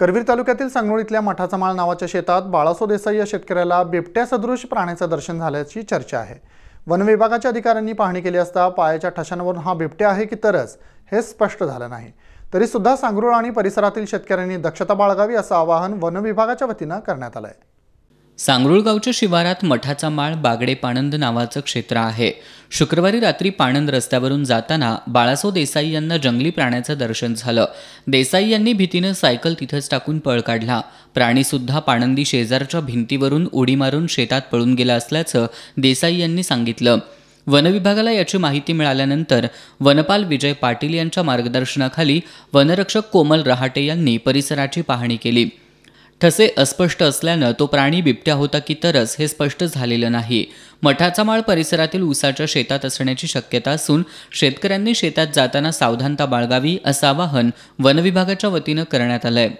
करवीर तालुक्यातील सांगनोळ इथल्या मठाचा माळ नावाच्या शेतात बाळासो देसाई या शेतकऱ्याला बिबट्या सदृश प्राण्याचं दर्शन झाल्याची चर्चा आहे. वन विभागाच्या अधिकाऱ्यांनी पाहणी केली असता पायाच्या ठशांवरून हा बिबट्या आहे की तरच हे स्पष्ट झालं नाही. तरीसुद्धा सांगरूळ आणि परिसरातील शेतकऱ्यांनी दक्षता बाळगावी असं आवाहन वन विभागाच्या वतीनं करण्यात आलं आहे सांगरुळगावच्या शिवारात मठाचा माळ बागडे पाणंद नावाचं क्षेत्र आहे. शुक्रवारी रात्री पाणंद रस्त्यावरून जाताना बाळासो देसाई यांना जंगली प्राण्याचं दर्शन झालं. देसाई यांनी भीतीनं सायकल तिथंच टाकून पळ काढला. प्राणीसुद्धा पाणंदी शेजारच्या भिंतीवरून उडी मारून शेतात पळून गेला असल्याचं देसाई यांनी सांगितलं. वनविभागाला याची माहिती मिळाल्यानंतर वनपाल विजय पाटील यांच्या मार्गदर्शनाखाली वनरक्षक कोमल रहाटे यांनी परिसराची पाहणी केली. ठसे अस्पष्ट असल्यानं तो प्राणी बिबट्या होता की तरच हे स्पष्ट झालेलं नाही. मठाचा माळ परिसरातील ऊसाच्या शेतात असण्याची शक्यता असून शेतकऱ्यांनी शेतात जाताना सावधानता बाळगावी असं आवाहन वनविभागाच्या वतीनं करण्यात आलंय.